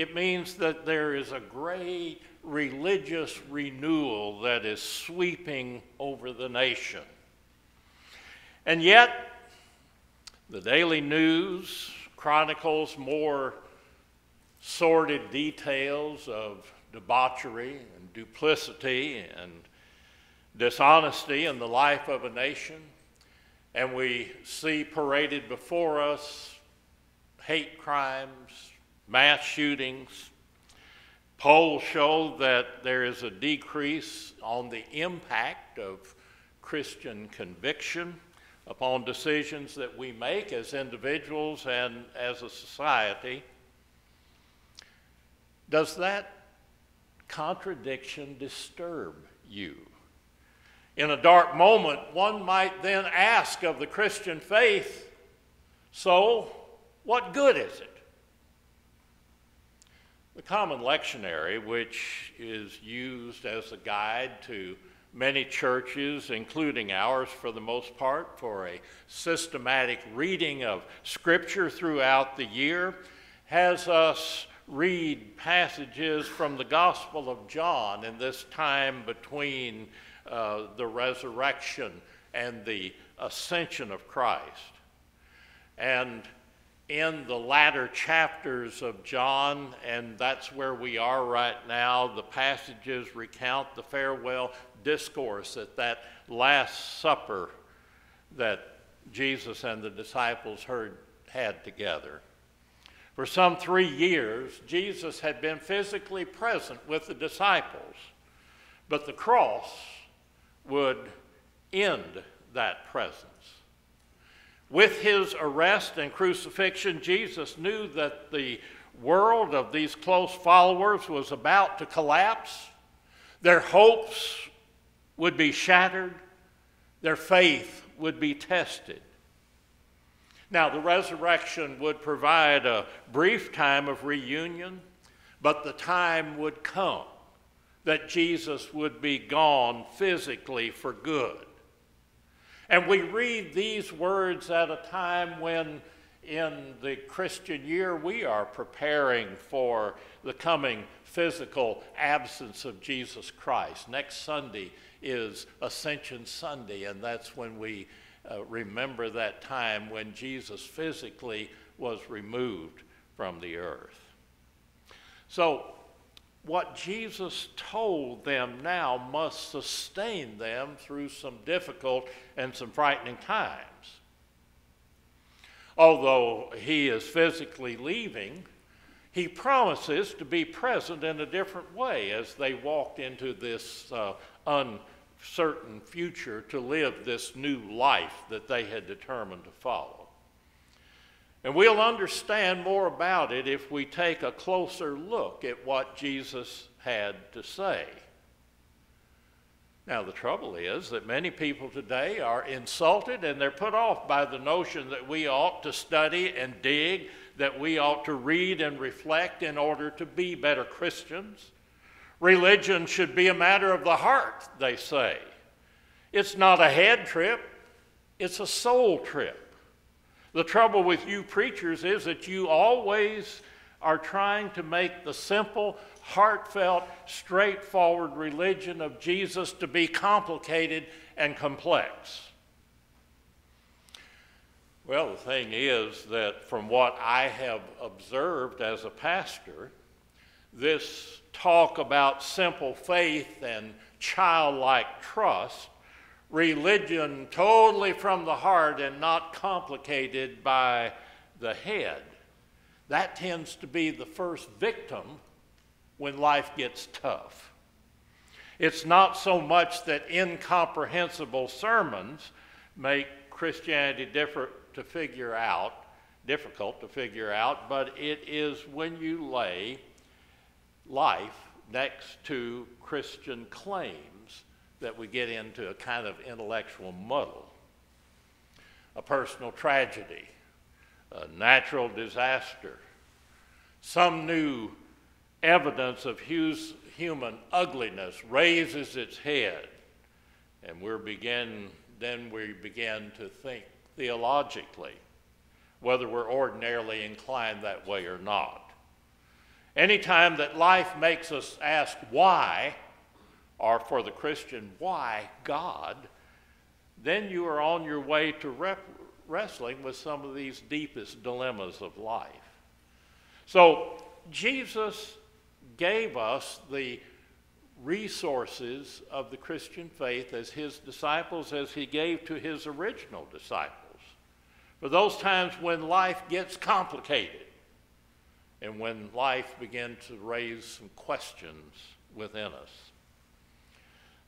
it means that there is a great religious renewal that is sweeping over the nation. And yet, the daily news chronicles more sordid details of debauchery and duplicity and dishonesty in the life of a nation. And we see paraded before us hate crimes, mass shootings. Polls show that there is a decrease on the impact of Christian conviction upon decisions that we make as individuals and as a society. Does that contradiction disturb you? In a dark moment, one might then ask of the Christian faith, so what good is it? The Common Lectionary, which is used as a guide to many churches, including ours for the most part, for a systematic reading of Scripture throughout the year, has us read passages from the Gospel of John in this time between uh, the resurrection and the ascension of Christ. And in the latter chapters of John, and that's where we are right now. The passages recount the farewell discourse at that Last Supper that Jesus and the disciples heard, had together. For some three years, Jesus had been physically present with the disciples, but the cross would end that presence. With his arrest and crucifixion, Jesus knew that the world of these close followers was about to collapse. Their hopes would be shattered, their faith would be tested. Now, the resurrection would provide a brief time of reunion, but the time would come that Jesus would be gone physically for good. And we read these words at a time when, in the Christian year, we are preparing for the coming physical absence of Jesus Christ. Next Sunday is Ascension Sunday, and that's when we uh, remember that time when Jesus physically was removed from the earth. So, what Jesus told them now must sustain them through some difficult and some frightening times. Although he is physically leaving, he promises to be present in a different way as they walked into this uh, uncertain future to live this new life that they had determined to follow. And we'll understand more about it if we take a closer look at what Jesus had to say. Now, the trouble is that many people today are insulted and they're put off by the notion that we ought to study and dig, that we ought to read and reflect in order to be better Christians. Religion should be a matter of the heart, they say. It's not a head trip, it's a soul trip. The trouble with you preachers is that you always are trying to make the simple, heartfelt, straightforward religion of Jesus to be complicated and complex. Well, the thing is that from what I have observed as a pastor, this talk about simple faith and childlike trust religion totally from the heart and not complicated by the head. That tends to be the first victim when life gets tough. It's not so much that incomprehensible sermons make Christianity different to figure out, difficult to figure out, but it is when you lay life next to Christian claims that we get into a kind of intellectual muddle. A personal tragedy, a natural disaster, some new evidence of human ugliness raises its head, and we begin, then we begin to think theologically, whether we're ordinarily inclined that way or not. Anytime that life makes us ask why, or for the Christian, why God, then you are on your way to wrestling with some of these deepest dilemmas of life. So, Jesus gave us the resources of the Christian faith as his disciples, as he gave to his original disciples. For those times when life gets complicated and when life begins to raise some questions within us.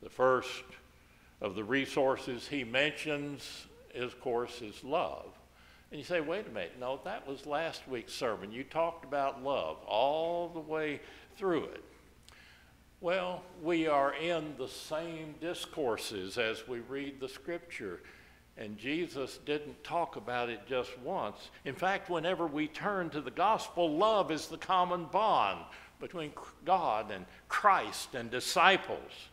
The first of the resources he mentions, is, of course, is love. And you say, wait a minute, no, that was last week's sermon. You talked about love all the way through it. Well, we are in the same discourses as we read the scripture. And Jesus didn't talk about it just once. In fact, whenever we turn to the gospel, love is the common bond between God and Christ and disciples.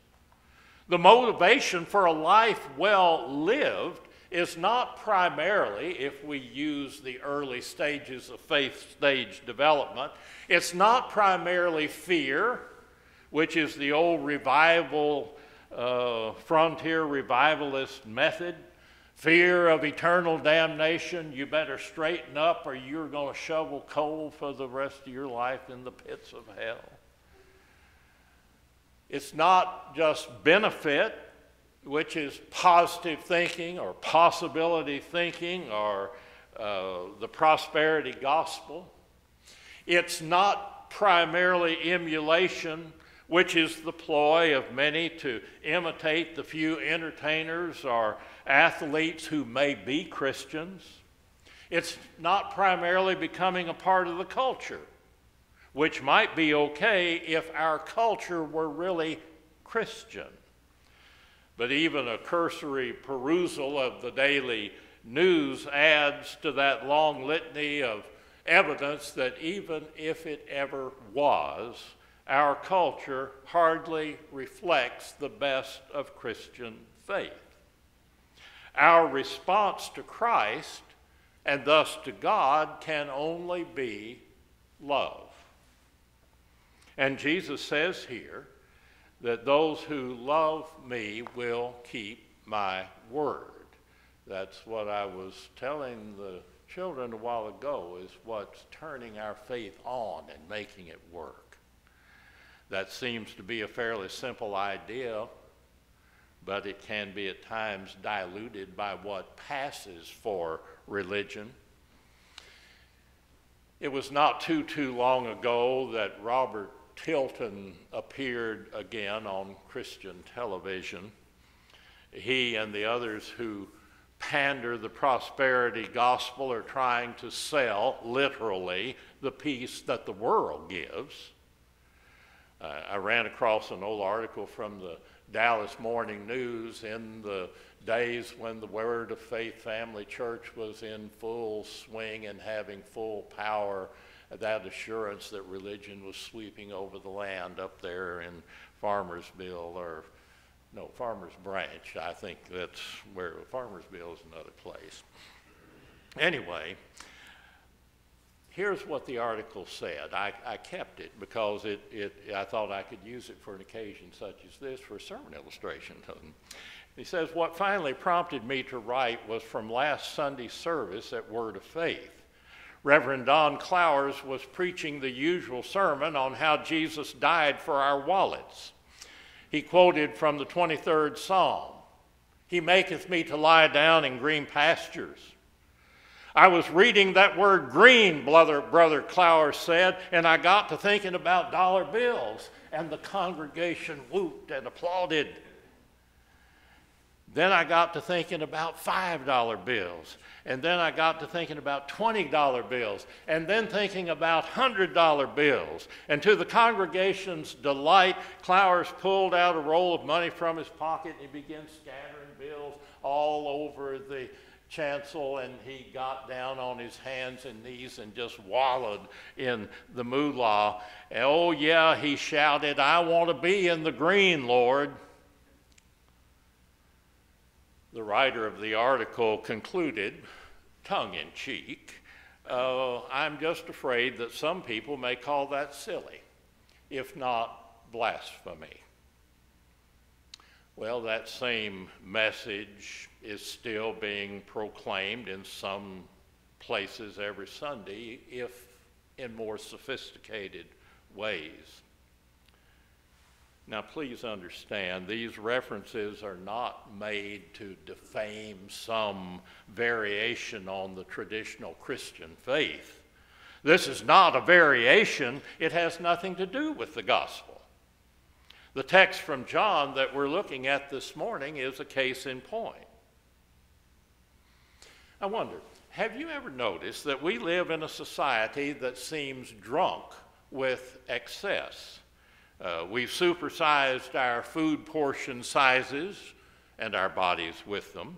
The motivation for a life well lived is not primarily, if we use the early stages of faith stage development, it's not primarily fear which is the old revival, uh, frontier revivalist method. Fear of eternal damnation, you better straighten up or you're going to shovel coal for the rest of your life in the pits of hell. It's not just benefit, which is positive thinking or possibility thinking or uh, the prosperity gospel. It's not primarily emulation which is the ploy of many to imitate the few entertainers or athletes who may be Christians. It's not primarily becoming a part of the culture, which might be okay if our culture were really Christian. But even a cursory perusal of the daily news adds to that long litany of evidence that even if it ever was, our culture hardly reflects the best of Christian faith. Our response to Christ and thus to God can only be love. And Jesus says here that those who love me will keep my word. That's what I was telling the children a while ago is what's turning our faith on and making it work. That seems to be a fairly simple idea, but it can be at times diluted by what passes for religion. It was not too, too long ago that Robert Tilton appeared again on Christian television. He and the others who pander the prosperity gospel are trying to sell, literally, the peace that the world gives. Uh, I ran across an old article from the Dallas Morning News in the days when the Word of Faith Family Church was in full swing and having full power, that assurance that religion was sweeping over the land up there in Farmersville or no, Farmers Branch. I think that's where Farmersville is another place. Anyway, here's what the article said. I, I kept it because it, it, I thought I could use it for an occasion such as this for a sermon illustration. He says, What finally prompted me to write was from last Sunday's service at Word of Faith. Reverend Don Clowers was preaching the usual sermon on how Jesus died for our wallets. He quoted from the 23rd Psalm He maketh me to lie down in green pastures. I was reading that word green, brother, brother Clower said, and I got to thinking about dollar bills, and the congregation whooped and applauded. Then I got to thinking about $5 bills. And then I got to thinking about $20 bills. And then thinking about $100 bills. And to the congregation's delight, Clowers pulled out a roll of money from his pocket and he began scattering bills all over the chancel and he got down on his hands and knees and just wallowed in the moolah. And, oh, yeah, he shouted, I want to be in the green, Lord. The writer of the article concluded, tongue in cheek, uh, I'm just afraid that some people may call that silly, if not blasphemy. Well, that same message is still being proclaimed in some places every Sunday, if in more sophisticated ways. Now, please understand, these references are not made to defame some variation on the traditional Christian faith. This is not a variation, it has nothing to do with the gospel. The text from John that we're looking at this morning is a case in point. I wonder, have you ever noticed that we live in a society that seems drunk with excess? Uh, we've supersized our food portion sizes and our bodies with them.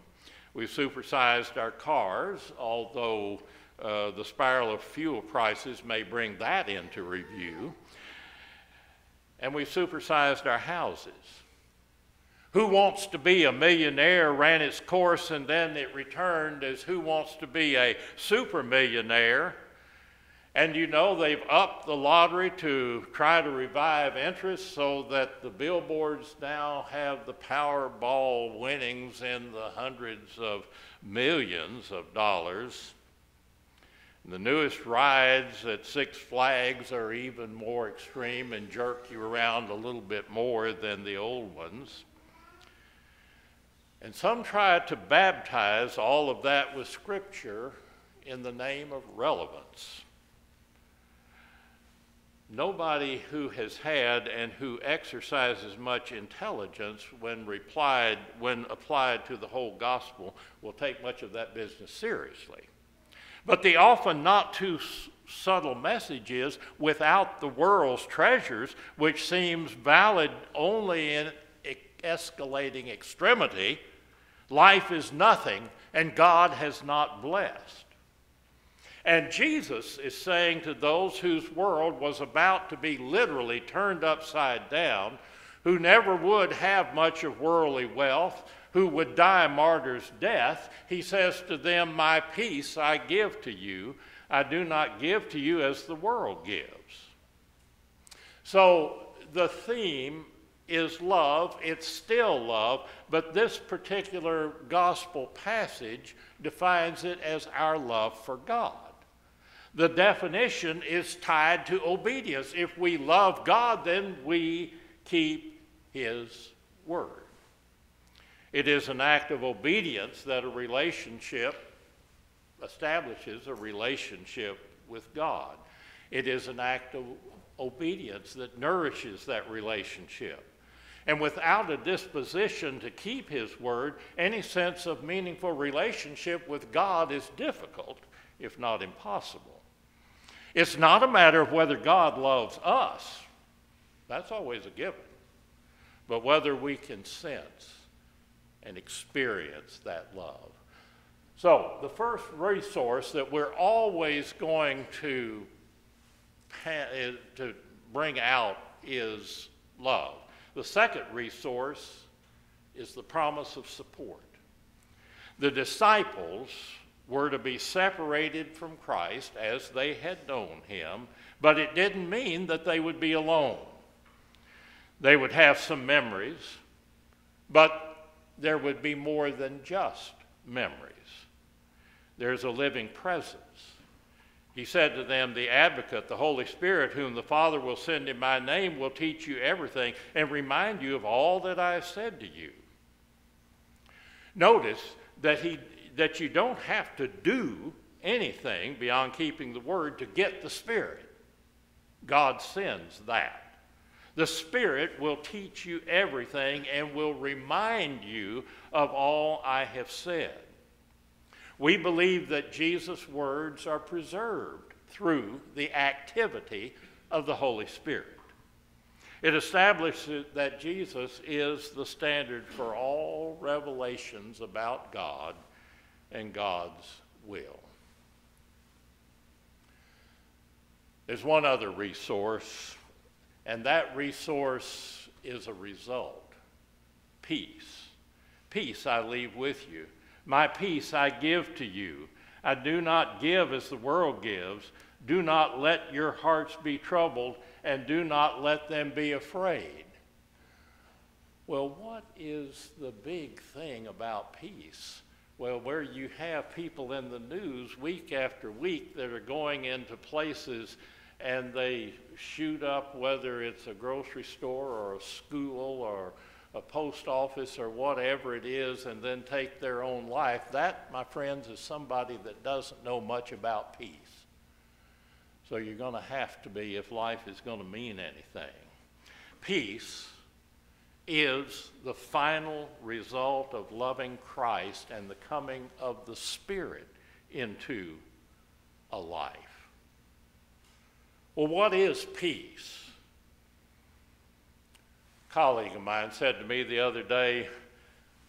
We've supersized our cars, although uh, the spiral of fuel prices may bring that into review. And we've supersized our houses. Who Wants to Be a Millionaire ran its course and then it returned as Who Wants to Be a Super Millionaire and you know, they've upped the lottery to try to revive interest so that the billboards now have the Powerball winnings in the hundreds of millions of dollars. The newest rides at Six Flags are even more extreme and jerk you around a little bit more than the old ones. And some try to baptize all of that with Scripture in the name of relevance. Nobody who has had and who exercises much intelligence when replied when applied to the whole gospel will take much of that business seriously. But the often not too subtle message is without the world's treasures, which seems valid only in escalating extremity, life is nothing and God has not blessed. And Jesus is saying to those whose world was about to be literally turned upside down, who never would have much of worldly wealth, who would die a martyr's death, he says to them, My peace I give to you. I do not give to you as the world gives. So the theme is love. It's still love, but this particular gospel passage defines it as our love for God. The definition is tied to obedience. If we love God, then we keep His word. It is an act of obedience that a relationship establishes a relationship with God. It is an act of obedience that nourishes that relationship. And without a disposition to keep His word, any sense of meaningful relationship with God is difficult, if not impossible. It's not a matter of whether God loves us, that's always a given, but whether we can sense and experience that love. So, the first resource that we're always going to, eh, to bring out is love. The second resource is the promise of support. The disciples were to be separated from Christ as they had known him, but it didn't mean that they would be alone. They would have some memories, but there would be more than just memories. There's a living presence. He said to them, The advocate, the Holy Spirit, whom the Father will send in my name, will teach you everything and remind you of all that I have said to you. Notice that he, that you don't have to do anything beyond keeping the word to get the Spirit. God sends that. The Spirit will teach you everything and will remind you of all I have said. We believe that Jesus' words are preserved through the activity of the Holy Spirit. It establishes that Jesus is the standard for all revelations about God and God's will. There's one other resource, and that resource is a result peace. Peace I leave with you. My peace I give to you. I do not give as the world gives. Do not let your hearts be troubled, and do not let them be afraid. Well, what is the big thing about peace? Well, where you have people in the news week after week that are going into places and they shoot up, whether it's a grocery store or a school or a post office or whatever it is, and then take their own life, that, my friends, is somebody that doesn't know much about peace. So you're going to have to be if life is going to mean anything. Peace is the final result of loving Christ and the coming of the Spirit into a life. Well, what is peace? A colleague of mine said to me the other day,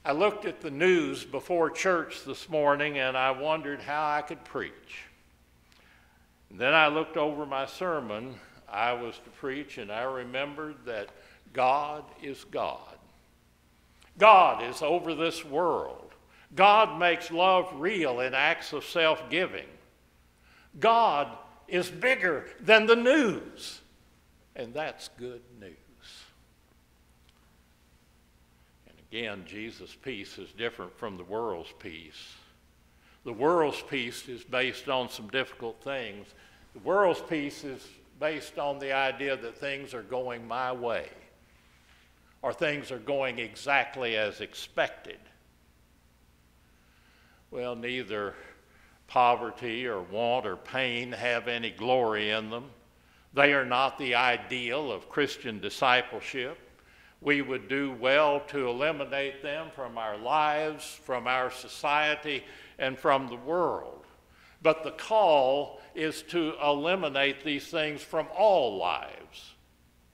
I looked at the news before church this morning and I wondered how I could preach. And then I looked over my sermon I was to preach and I remembered that God is God. God is over this world. God makes love real in acts of self giving. God is bigger than the news. And that's good news. And again, Jesus' peace is different from the world's peace. The world's peace is based on some difficult things. The world's peace is based on the idea that things are going my way or things are going exactly as expected. Well, neither poverty or want or pain have any glory in them. They are not the ideal of Christian discipleship. We would do well to eliminate them from our lives, from our society, and from the world. But the call is to eliminate these things from all lives,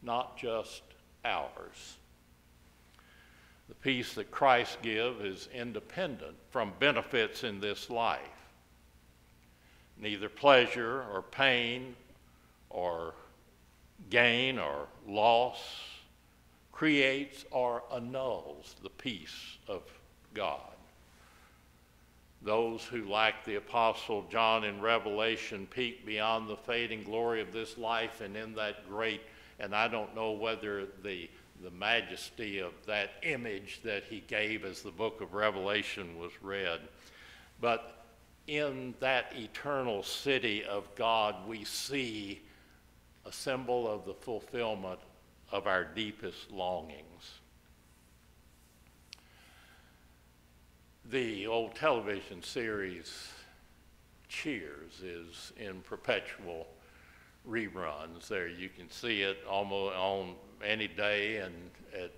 not just ours. The peace that Christ gives is independent from benefits in this life neither pleasure or pain or gain or loss creates or annuls the peace of God. Those who, like the Apostle John in Revelation, peek beyond the fading glory of this life and in that great, and I don't know whether the, the majesty of that image that he gave as the book of Revelation was read, but in that eternal city of God, we see a symbol of the fulfillment of our deepest longings. The old television series Cheers is in perpetual reruns. There you can see it almost on any day and at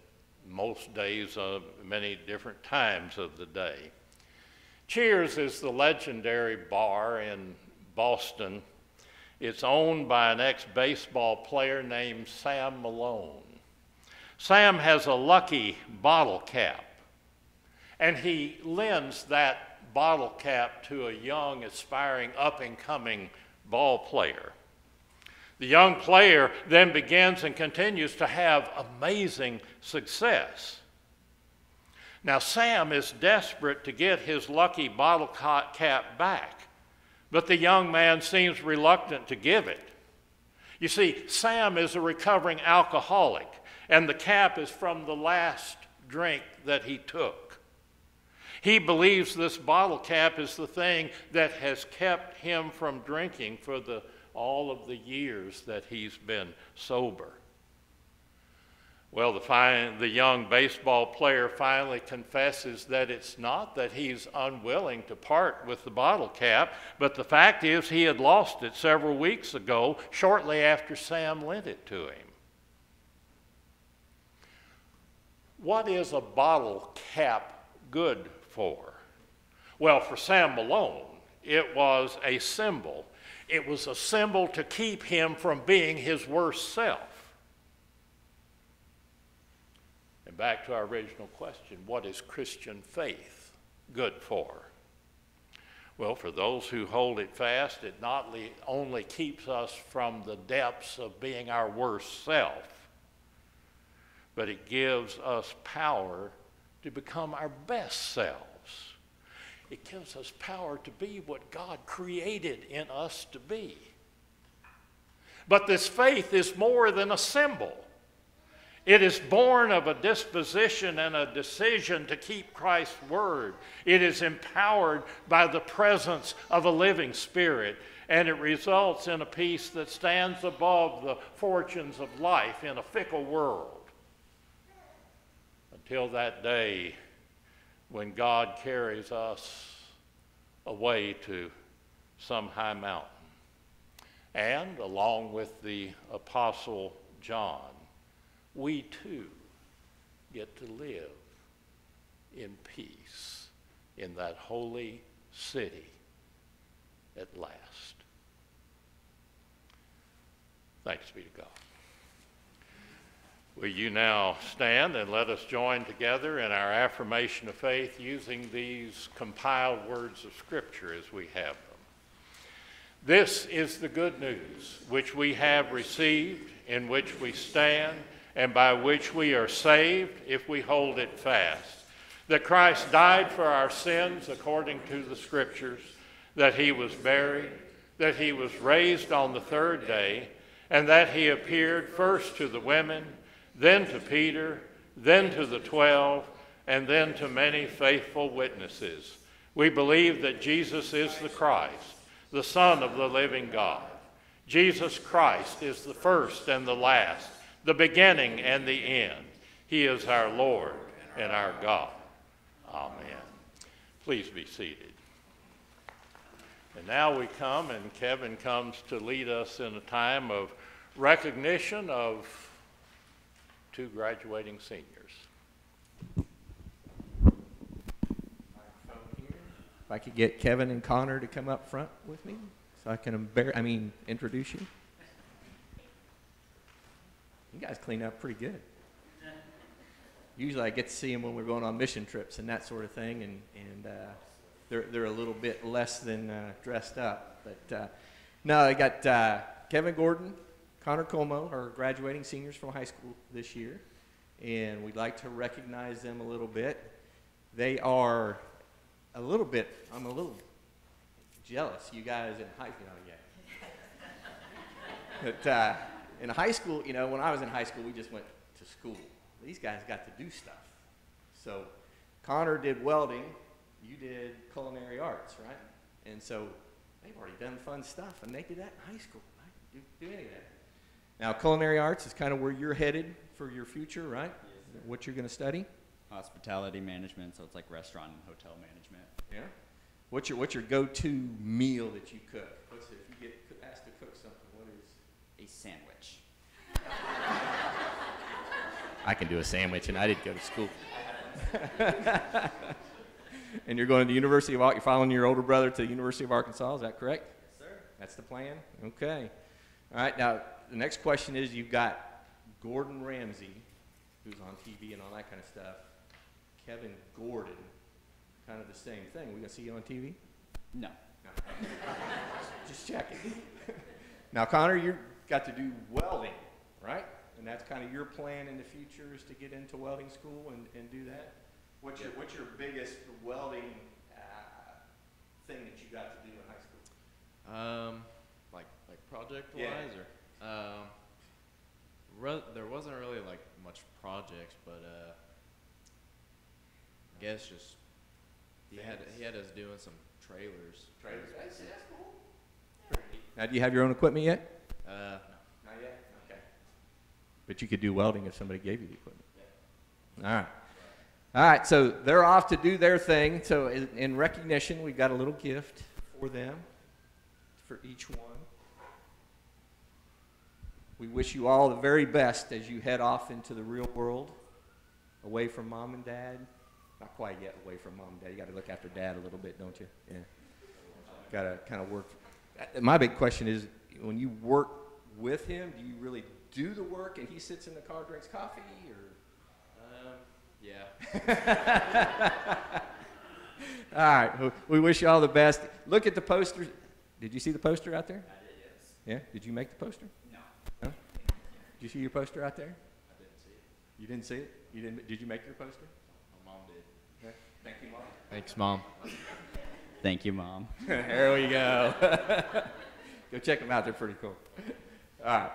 most days of many different times of the day. Cheers is the legendary bar in Boston. It's owned by an ex baseball player named Sam Malone. Sam has a lucky bottle cap, and he lends that bottle cap to a young, aspiring, up and coming ball player. The young player then begins and continues to have amazing success. Now, Sam is desperate to get his lucky bottle cap back, but the young man seems reluctant to give it. You see, Sam is a recovering alcoholic, and the cap is from the last drink that he took. He believes this bottle cap is the thing that has kept him from drinking for the, all of the years that he's been sober. Well, the, the young baseball player finally confesses that it's not that he's unwilling to part with the bottle cap, but the fact is he had lost it several weeks ago, shortly after Sam lent it to him. What is a bottle cap good for? Well, for Sam Malone, it was a symbol. It was a symbol to keep him from being his worst self. And back to our original question what is Christian faith good for? Well, for those who hold it fast, it not only keeps us from the depths of being our worst self, but it gives us power to become our best selves. It gives us power to be what God created in us to be. But this faith is more than a symbol. It is born of a disposition and a decision to keep Christ's word. It is empowered by the presence of a living spirit, and it results in a peace that stands above the fortunes of life in a fickle world. Until that day when God carries us away to some high mountain. And along with the Apostle John, we too get to live in peace in that holy city at last. Thanks be to God. Will you now stand and let us join together in our affirmation of faith using these compiled words of Scripture as we have them? This is the good news which we have received, in which we stand, and by which we are saved if we hold it fast. That Christ died for our sins according to the Scriptures, that he was buried, that he was raised on the third day, and that he appeared first to the women then to Peter, then to the twelve, and then to many faithful witnesses. We believe that Jesus is the Christ, the Son of the living God. Jesus Christ is the first and the last, the beginning and the end. He is our Lord and our God. Amen. Please be seated. And now we come, and Kevin comes to lead us in a time of recognition of two graduating seniors. If I could get Kevin and Connor to come up front with me, so I can embar- I mean, introduce you. You guys clean up pretty good. Usually, I get to see them when we're going on mission trips and that sort of thing, and and uh, they're they're a little bit less than uh, dressed up. But uh, no, I got uh, Kevin Gordon, Connor Como are graduating seniors from high school this year, and we'd like to recognize them a little bit. They are a little bit, I'm a little jealous, you guys in high school, yeah. but uh, in high school, you know, when I was in high school, we just went to school. These guys got to do stuff. So Connor did welding, you did culinary arts, right? And so they've already done fun stuff, and they did that in high school. I do, do any of that. Now, culinary arts is kind of where you're headed for your future, right? Yes, what you're going to study? Hospitality management, so it's like restaurant and hotel management. Yeah. What's your What's your go-to meal that you cook? What's if you get asked to cook something? What is? A sandwich. I can do a sandwich, and I didn't go to school. and you're going to the University of You're following your older brother to the University of Arkansas. Is that correct? Yes, sir. That's the plan. Okay. All right. Now the next question is: You've got Gordon Ramsay, who's on TV and all that kind of stuff. Kevin Gordon, kind of the same thing. We gonna see you on TV? No. No. Just checking. now, Connor, you've got to do welding, right? And that's kind of your plan in the future is to get into welding school and, and do that. What's your What's your biggest welding uh, thing that you got to do in high school? Um, like like project wise Yeah. or um, re- there wasn't really like much projects, but uh, I guess just he had he had us doing some trailers. Trailers. That's, that's cool. Now, do you have your own equipment yet? Uh, Not yet. Okay. But you could do welding if somebody gave you the equipment. All right. All right. So they're off to do their thing. So in, in recognition, we've got a little gift for them, for each one. We wish you all the very best as you head off into the real world, away from mom and dad. Not quite yet away from mom and dad. You got to look after dad a little bit, don't you? Yeah. Got to kind of work. uh, My big question is, when you work with him, do you really do the work and he sits in the car, drinks coffee, or? um, yeah. All right. We wish you all the best. Look at the poster. Did you see the poster out there? I did, yes. Yeah. Did you make the poster? No. No. Did you see your poster out there? I didn't see it. You didn't see it. You didn't. Did you make your poster? My mom did. Okay. Thank you, Mom. Thanks, mom. Thank you, Mom. there we go. go check them out. They're pretty cool. All right.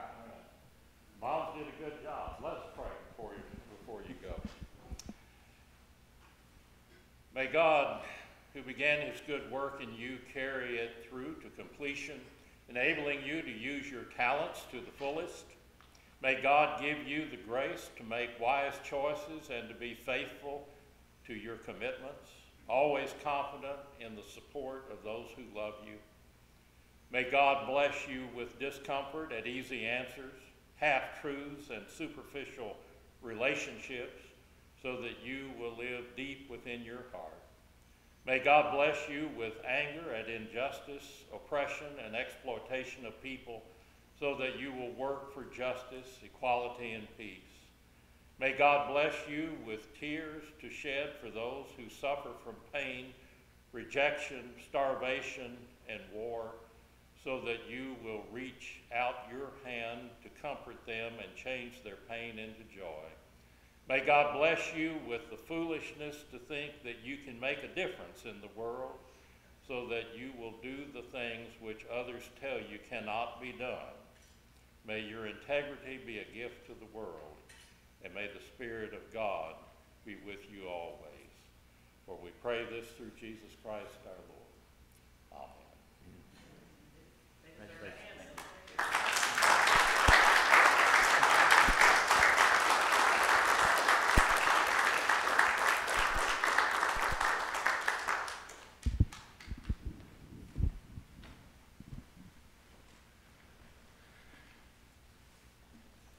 Moms did a good job. Let's pray before you, before you go. May God, who began his good work in you, carry it through to completion, enabling you to use your talents to the fullest. May God give you the grace to make wise choices and to be faithful to your commitments, always confident in the support of those who love you. May God bless you with discomfort at easy answers, half truths, and superficial relationships so that you will live deep within your heart. May God bless you with anger at injustice, oppression, and exploitation of people so that you will work for justice, equality, and peace. May God bless you with tears to shed for those who suffer from pain, rejection, starvation, and war so that you will reach out your hand to comfort them and change their pain into joy. May God bless you with the foolishness to think that you can make a difference in the world so that you will do the things which others tell you cannot be done. May your integrity be a gift to the world, and may the Spirit of God be with you always. For we pray this through Jesus Christ our Lord. Amen.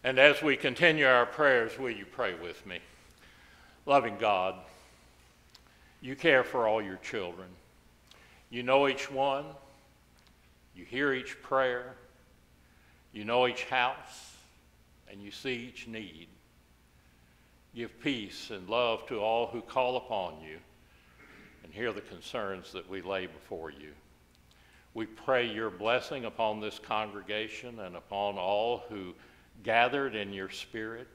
And as we continue our prayers, will you pray with me? Loving God, you care for all your children. You know each one. You hear each prayer. You know each house. And you see each need. Give peace and love to all who call upon you and hear the concerns that we lay before you. We pray your blessing upon this congregation and upon all who gathered in your spirit.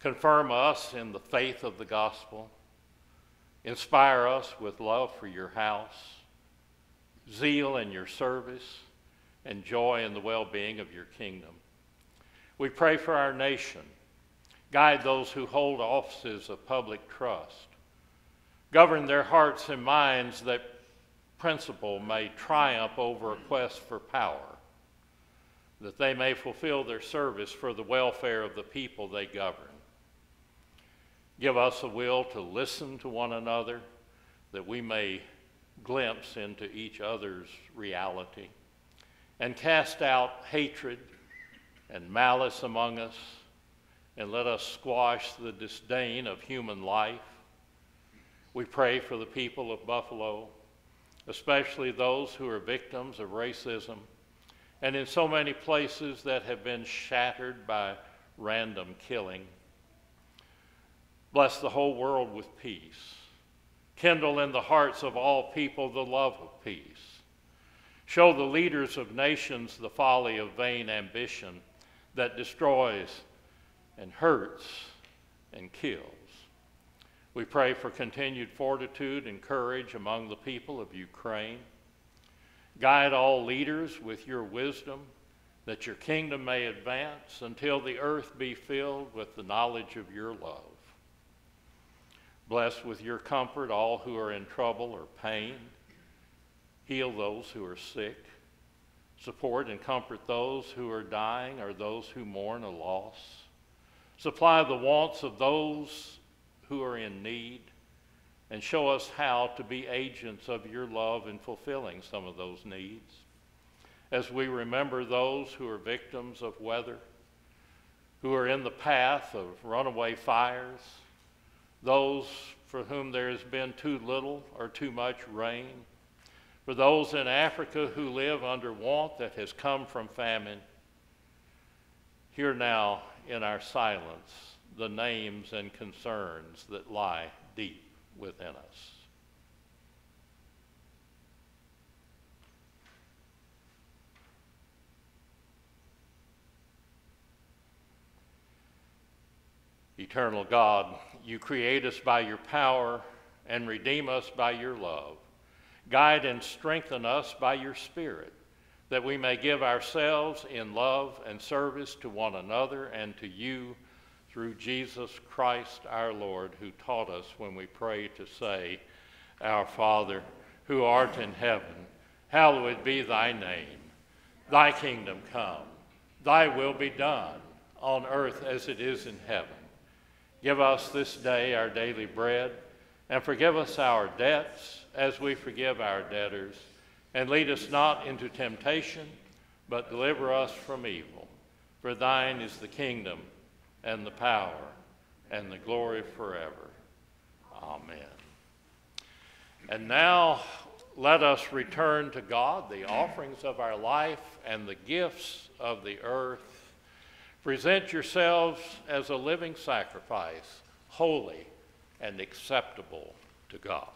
Confirm us in the faith of the gospel. Inspire us with love for your house, zeal in your service, and joy in the well being of your kingdom. We pray for our nation. Guide those who hold offices of public trust. Govern their hearts and minds that principle may triumph over a quest for power that they may fulfill their service for the welfare of the people they govern. Give us a will to listen to one another, that we may glimpse into each other's reality, and cast out hatred and malice among us, and let us squash the disdain of human life. We pray for the people of Buffalo, especially those who are victims of racism and in so many places that have been shattered by random killing. Bless the whole world with peace. Kindle in the hearts of all people the love of peace. Show the leaders of nations the folly of vain ambition that destroys and hurts and kills. We pray for continued fortitude and courage among the people of Ukraine. Guide all leaders with your wisdom, that your kingdom may advance until the earth be filled with the knowledge of your love. Bless with your comfort all who are in trouble or pain. Heal those who are sick. Support and comfort those who are dying or those who mourn a loss. Supply the wants of those who are in need and show us how to be agents of your love in fulfilling some of those needs. As we remember those who are victims of weather, who are in the path of runaway fires, those for whom there has been too little or too much rain, for those in Africa who live under want that has come from famine. Hear now in our silence the names and concerns that lie deep within us. Eternal God, you create us by your power and redeem us by your love. Guide and strengthen us by your Spirit, that we may give ourselves in love and service to one another and to you through Jesus Christ our Lord, who taught us when we pray to say, Our Father, who art in heaven, hallowed be thy name. Thy kingdom come, thy will be done, on earth as it is in heaven. Give us this day our daily bread, and forgive us our debts as we forgive our debtors. And lead us not into temptation, but deliver us from evil. For thine is the kingdom, and the power, and the glory forever. Amen. And now let us return to God the offerings of our life and the gifts of the earth. Present yourselves as a living sacrifice, holy and acceptable to God.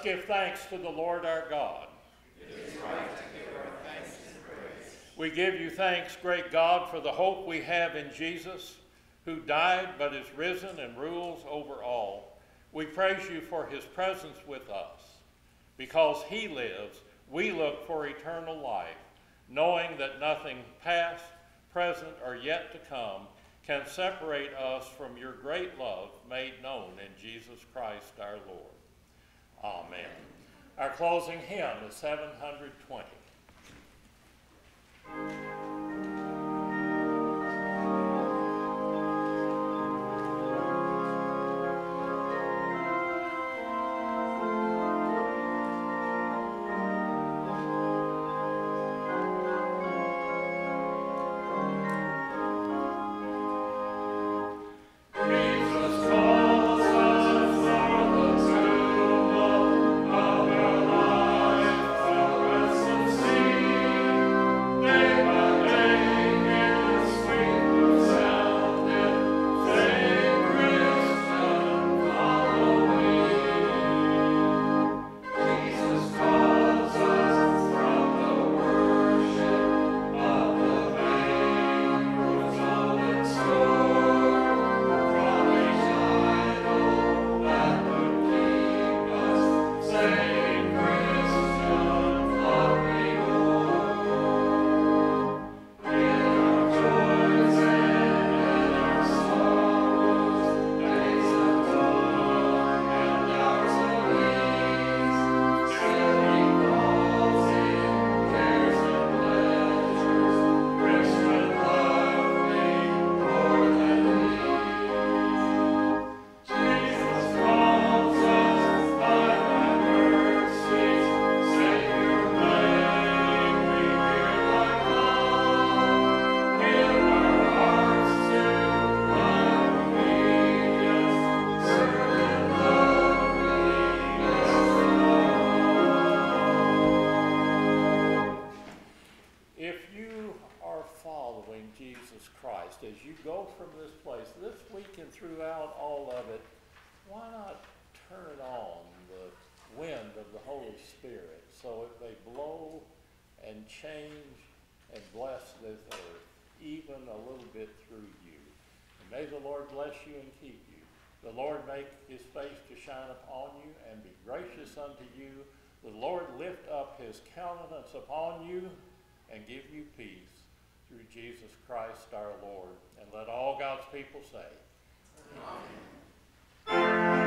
Us give thanks to the Lord our God. It is right to give our thanks and praise. We give you thanks, great God, for the hope we have in Jesus, who died but is risen and rules over all. We praise you for his presence with us. Because he lives, we look for eternal life, knowing that nothing past, present, or yet to come can separate us from your great love made known in Jesus Christ our Lord. Amen. Our closing hymn is 720. Throughout all of it, why not turn on the wind of the Holy Spirit so it may blow and change and bless this earth, even a little bit through you. And may the Lord bless you and keep you. The Lord make his face to shine upon you and be gracious unto you. The Lord lift up his countenance upon you and give you peace through Jesus Christ our Lord. And let all God's people say, Amen.